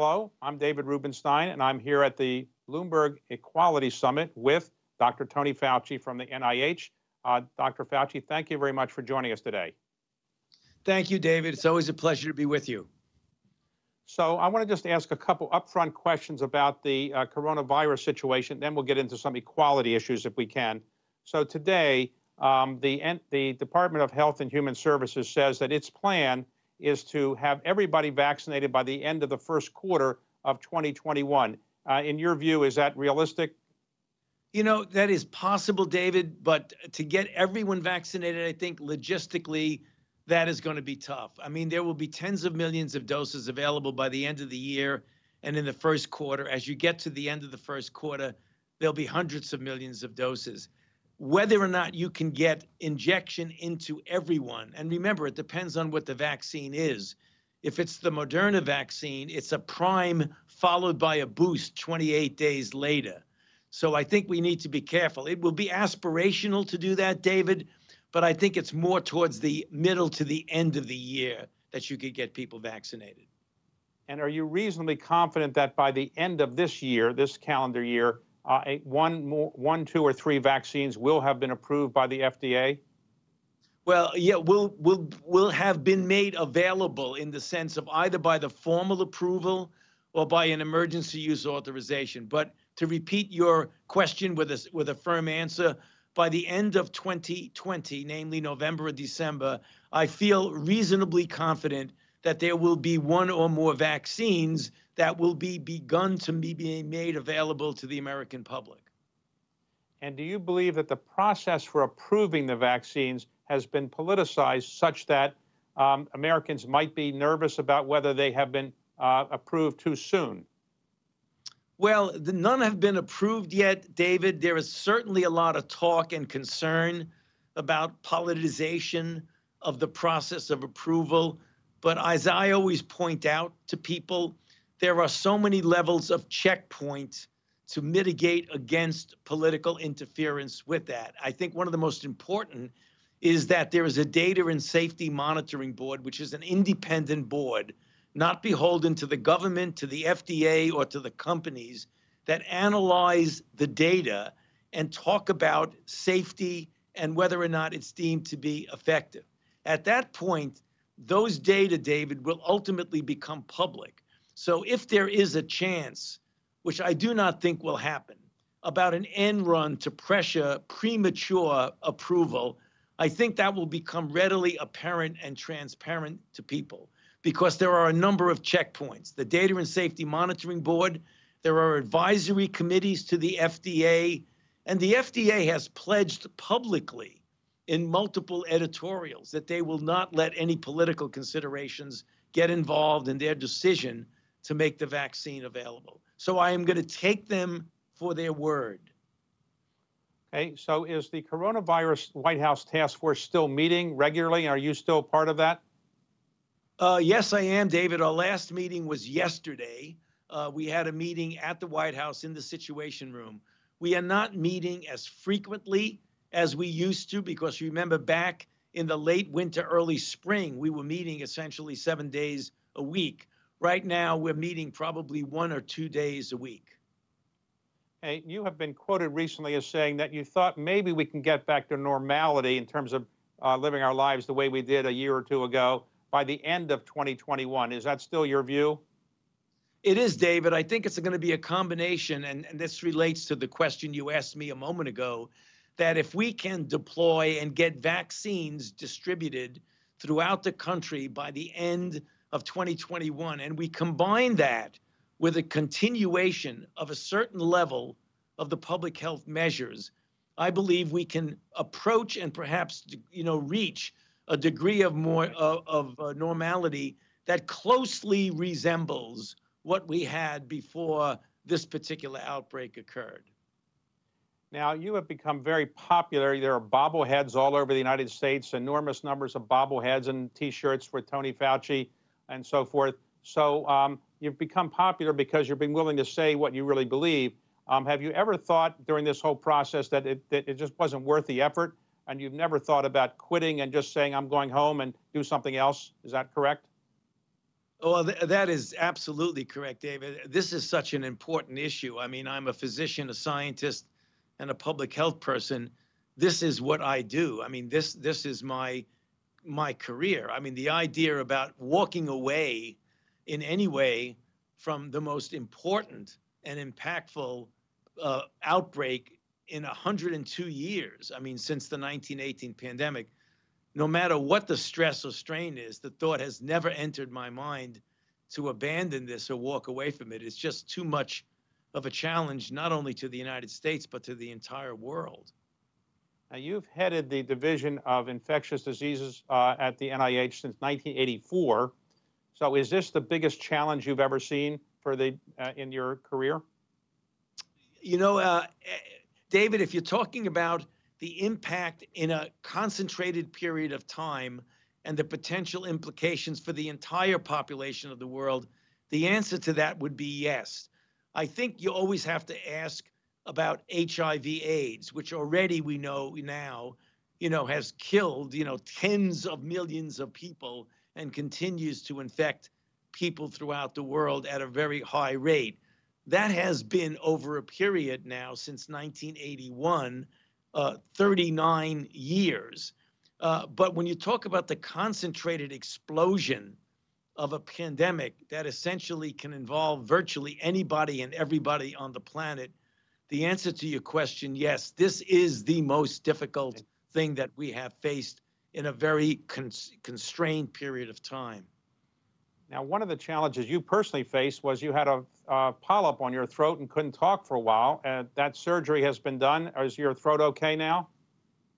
Hello, I'm David Rubenstein, and I'm here at the Bloomberg Equality Summit with Dr. Tony Fauci from the NIH. Uh, Dr. Fauci, thank you very much for joining us today. Thank you, David. It's always a pleasure to be with you. So I want to just ask a couple upfront questions about the uh, coronavirus situation. Then we'll get into some equality issues if we can. So today, um, the, the Department of Health and Human Services says that its plan is to have everybody vaccinated by the end of the first quarter of 2021. Uh, in your view, is that realistic? You know, that is possible, David, but to get everyone vaccinated, I think logistically, that is going to be tough. I mean, there will be tens of millions of doses available by the end of the year and in the first quarter. As you get to the end of the first quarter, there'll be hundreds of millions of doses whether or not you can get injection into everyone. And remember, it depends on what the vaccine is. If it's the Moderna vaccine, it's a prime followed by a boost 28 days later. So I think we need to be careful. It will be aspirational to do that, David, but I think it's more towards the middle to the end of the year that you could get people vaccinated. And are you reasonably confident that by the end of this year, this calendar year, uh, one, more, one, two, or three vaccines will have been approved by the FDA? Well, yeah, will will will have been made available in the sense of either by the formal approval or by an emergency use authorization. But to repeat your question with a with a firm answer, by the end of 2020, namely November or December, I feel reasonably confident that there will be one or more vaccines that will be begun to be being made available to the American public. And do you believe that the process for approving the vaccines has been politicized such that um, Americans might be nervous about whether they have been uh, approved too soon? Well, the, none have been approved yet, David. There is certainly a lot of talk and concern about politicization of the process of approval. But as I always point out to people, there are so many levels of checkpoints to mitigate against political interference with that. I think one of the most important is that there is a data and safety monitoring board, which is an independent board, not beholden to the government, to the FDA, or to the companies that analyze the data and talk about safety and whether or not it's deemed to be effective. At that point, those data, David, will ultimately become public. So if there is a chance, which I do not think will happen, about an end run to pressure premature approval, I think that will become readily apparent and transparent to people because there are a number of checkpoints. The Data and Safety Monitoring Board, there are advisory committees to the FDA, and the FDA has pledged publicly in multiple editorials that they will not let any political considerations get involved in their decision to make the vaccine available. So I am going to take them for their word. Okay, so is the coronavirus White House task force still meeting regularly? Are you still part of that? Uh, yes, I am, David. Our last meeting was yesterday. Uh, we had a meeting at the White House in the Situation Room. We are not meeting as frequently as we used to because remember back in the late winter, early spring, we were meeting essentially seven days a week. Right now, we're meeting probably one or two days a week. Hey, you have been quoted recently as saying that you thought maybe we can get back to normality in terms of uh, living our lives the way we did a year or two ago by the end of 2021. Is that still your view? It is, David. I think it's going to be a combination, and, and this relates to the question you asked me a moment ago that if we can deploy and get vaccines distributed throughout the country by the end of 2021. And we combine that with a continuation of a certain level of the public health measures, I believe we can approach and perhaps you know reach a degree of more uh, of uh, normality that closely resembles what we had before this particular outbreak occurred. Now, you have become very popular. There are bobbleheads all over the United States, enormous numbers of bobbleheads and T-shirts for Tony Fauci and so forth. So um, you've become popular because you've been willing to say what you really believe. Um, have you ever thought during this whole process that it, that it just wasn't worth the effort and you've never thought about quitting and just saying, I'm going home and do something else? Is that correct? Well, th- that is absolutely correct, David. This is such an important issue. I mean, I'm a physician, a scientist, and a public health person. This is what I do. I mean, this this is my my career. I mean, the idea about walking away in any way from the most important and impactful uh, outbreak in 102 years. I mean, since the 1918 pandemic no matter what the stress or strain is, the thought has never entered my mind to abandon this or walk away from it. It's just too much of a challenge, not only to the United States, but to the entire world. Now, you've headed the Division of Infectious Diseases uh, at the NIH since 1984. So, is this the biggest challenge you've ever seen for the uh, in your career? You know, uh, David, if you're talking about the impact in a concentrated period of time and the potential implications for the entire population of the world? The answer to that would be yes. I think you always have to ask about HIV AIDS, which already we know now, you know, has killed, you know, tens of millions of people and continues to infect people throughout the world at a very high rate. That has been over a period now since 1981 uh, 39 years. Uh, but when you talk about the concentrated explosion of a pandemic that essentially can involve virtually anybody and everybody on the planet, the answer to your question, yes, this is the most difficult thing that we have faced in a very cons- constrained period of time. Now, one of the challenges you personally faced was you had a, a polyp on your throat and couldn't talk for a while. And that surgery has been done. Is your throat okay now?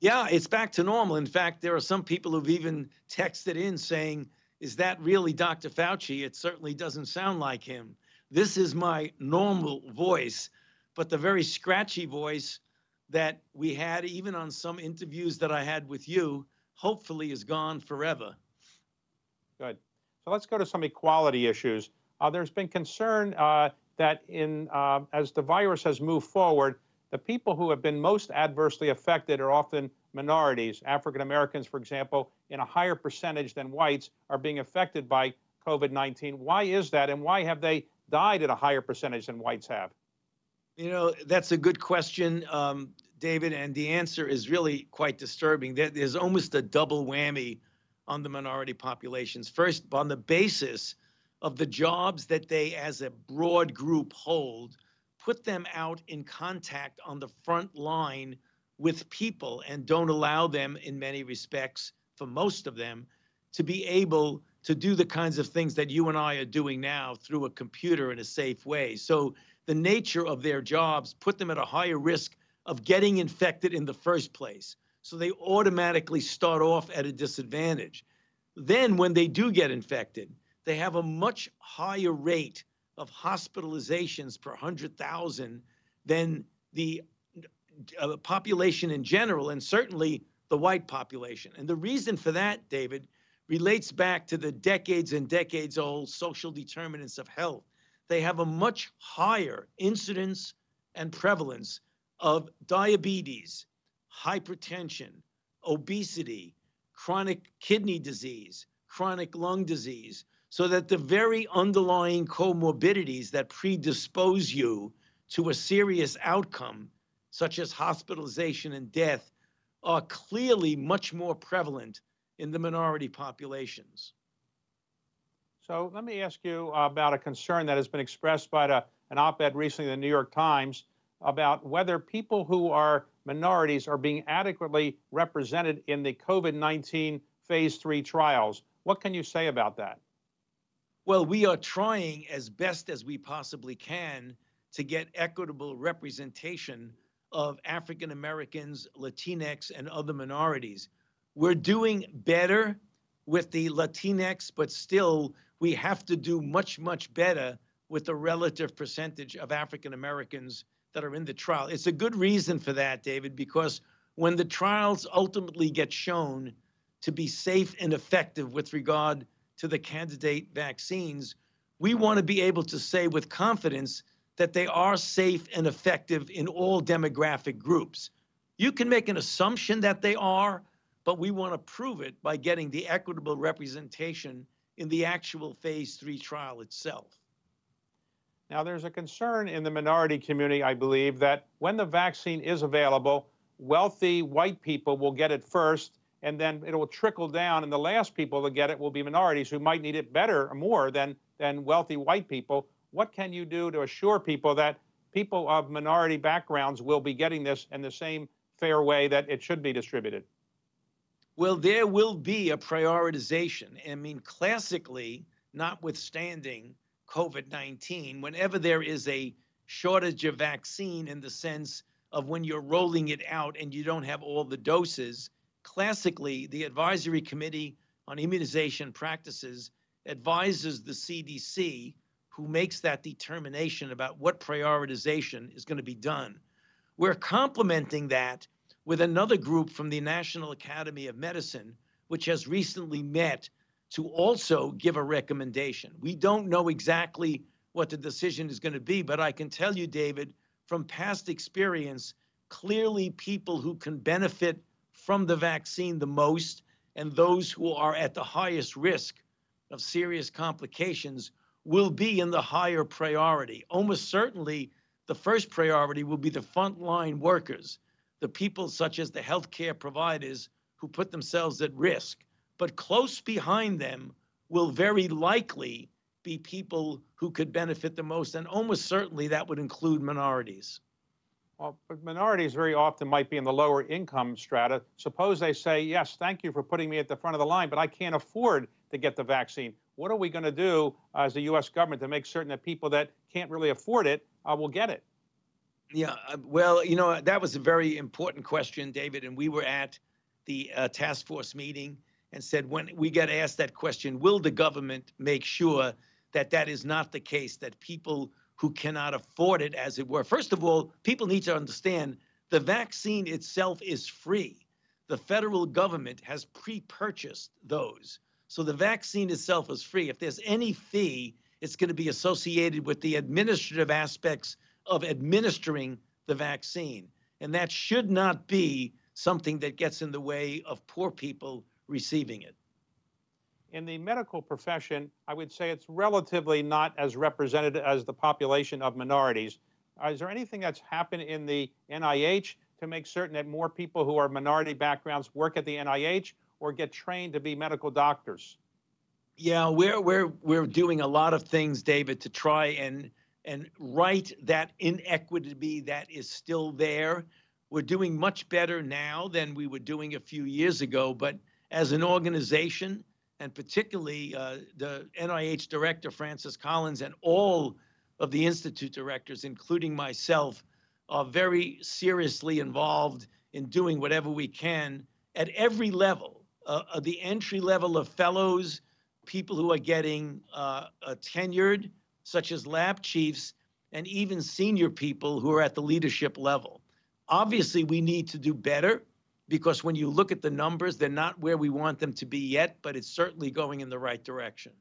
Yeah, it's back to normal. In fact, there are some people who've even texted in saying, Is that really Dr. Fauci? It certainly doesn't sound like him. This is my normal voice, but the very scratchy voice that we had, even on some interviews that I had with you, hopefully is gone forever. Good. So let's go to some equality issues. Uh, there's been concern uh, that in uh, as the virus has moved forward, the people who have been most adversely affected are often minorities. African Americans, for example, in a higher percentage than whites, are being affected by COVID-19. Why is that, and why have they died at a higher percentage than whites have? You know, that's a good question, um, David, and the answer is really quite disturbing. There's almost a double whammy on the minority populations. First, on the basis of the jobs that they, as a broad group, hold, put them out in contact on the front line with people and don't allow them, in many respects, for most of them, to be able to do the kinds of things that you and I are doing now through a computer in a safe way. So the nature of their jobs put them at a higher risk of getting infected in the first place. So they automatically start off at a disadvantage. Then, when they do get infected, they have a much higher rate of hospitalizations per 100,000 than the uh, population in general, and certainly the white population. And the reason for that, David, relates back to the decades and decades old social determinants of health. They have a much higher incidence and prevalence of diabetes, hypertension, obesity, chronic kidney disease, chronic lung disease, so that the very underlying comorbidities that predispose you to a serious outcome, such as hospitalization and death, are clearly much more prevalent in the minority populations. So let me ask you about a concern that has been expressed by the, an op ed recently in the New York Times about whether people who are minorities are being adequately represented in the COVID 19 phase three trials. What can you say about that? Well, we are trying as best as we possibly can to get equitable representation of African Americans, Latinx, and other minorities. We're doing better with the Latinx, but still, we have to do much, much better with the relative percentage of African Americans that are in the trial. It's a good reason for that, David, because when the trials ultimately get shown to be safe and effective with regard to the candidate vaccines, we want to be able to say with confidence that they are safe and effective in all demographic groups. You can make an assumption that they are, but we want to prove it by getting the equitable representation in the actual phase three trial itself. Now, there's a concern in the minority community, I believe, that when the vaccine is available, wealthy white people will get it first, and then it will trickle down, and the last people to get it will be minorities who might need it better or more than, than wealthy white people. What can you do to assure people that people of minority backgrounds will be getting this in the same fair way that it should be distributed? Well, there will be a prioritization. I mean, classically, notwithstanding COVID 19, whenever there is a shortage of vaccine in the sense of when you're rolling it out and you don't have all the doses, classically, the Advisory Committee on Immunization Practices advises the CDC, who makes that determination about what prioritization is going to be done. We're complementing that with another group from the National Academy of Medicine, which has recently met to also give a recommendation. We don't know exactly what the decision is going to be, but I can tell you, David, from past experience, clearly people who can benefit from the vaccine the most and those who are at the highest risk of serious complications will be in the higher priority. Almost certainly, the first priority will be the frontline workers, the people such as the healthcare providers who put themselves at risk. But close behind them will very likely be people who could benefit the most, and almost certainly that would include minorities. Well, but minorities very often might be in the lower income strata. Suppose they say, yes, thank you for putting me at the front of the line, but I can't afford to get the vaccine. What are we going to do as the U.S. government to make certain that people that can't really afford it uh, will get it? Yeah, uh, well, you know, that was a very important question, David, and we were at the uh, task force meeting and said when we get asked that question, will the government make sure that that is not the case, that people who cannot afford it, as it were. First of all, people need to understand the vaccine itself is free. The federal government has pre purchased those. So the vaccine itself is free. If there's any fee, it's going to be associated with the administrative aspects of administering the vaccine. And that should not be something that gets in the way of poor people receiving it in the medical profession, I would say it's relatively not as represented as the population of minorities. Uh, is there anything that's happened in the NIH to make certain that more people who are minority backgrounds work at the NIH or get trained to be medical doctors? Yeah, we're we're we're doing a lot of things, David, to try and and right that inequity that is still there. We're doing much better now than we were doing a few years ago, but as an organization, and particularly uh, the NIH director, Francis Collins, and all of the Institute directors, including myself, are very seriously involved in doing whatever we can at every level. Uh, the entry level of fellows, people who are getting uh, tenured, such as lab chiefs, and even senior people who are at the leadership level. Obviously, we need to do better because when you look at the numbers, they're not where we want them to be yet, but it's certainly going in the right direction.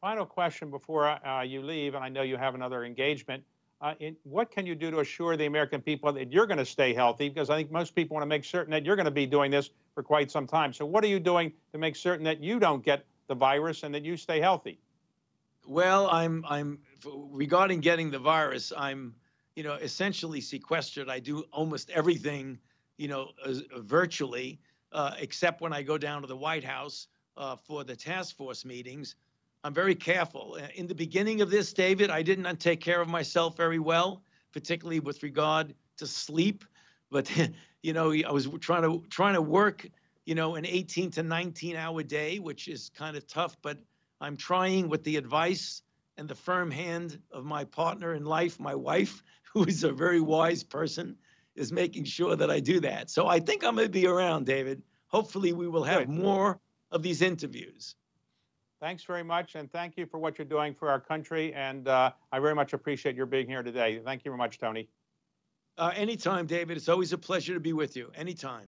Final question before uh, you leave, and I know you have another engagement. Uh, in, what can you do to assure the American people that you're going to stay healthy? Because I think most people want to make certain that you're going to be doing this for quite some time. So, what are you doing to make certain that you don't get the virus and that you stay healthy? Well, I'm I'm regarding getting the virus. I'm you know essentially sequestered. I do almost everything you know, uh, virtually, uh, except when I go down to the White House uh, for the task force meetings. I'm very careful. Uh, in the beginning of this, David, I didn't take care of myself very well, particularly with regard to sleep. But you know, I was trying to trying to work, you know, an 18 to 19 hour day, which is kind of tough. But I'm trying with the advice and the firm hand of my partner in life, my wife, who is a very wise person is making sure that I do that. So I think I'm going to be around, David. Hopefully, we will have Good. more of these interviews. Thanks very much, and thank you for what you're doing for our country. And uh, I very much appreciate your being here today. Thank you very much, Tony. Uh, anytime, David. It's always a pleasure to be with you. Anytime.